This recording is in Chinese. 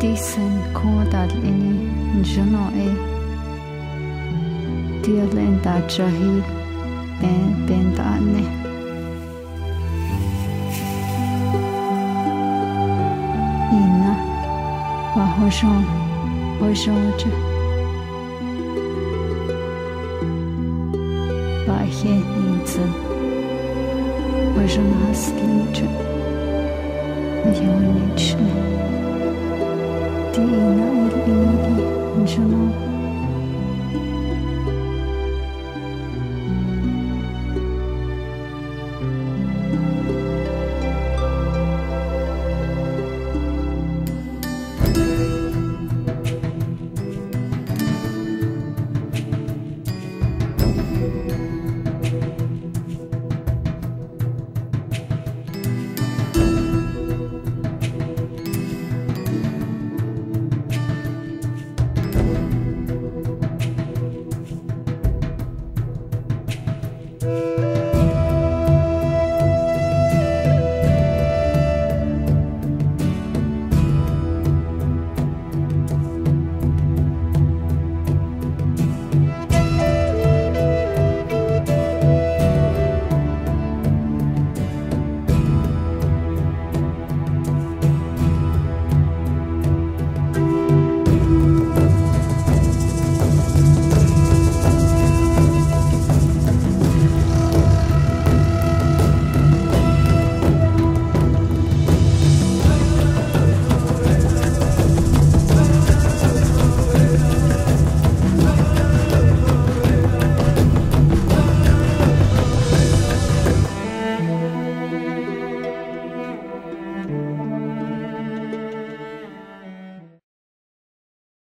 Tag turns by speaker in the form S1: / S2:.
S1: 单身苦等的你，只能在别人的怀里被被爱。
S2: 你呢？我活着，
S3: 活着活着，
S4: 把孩子养大，活着把孙子养大，我结婚去了。你，
S5: 你，你知道吗？Thank you.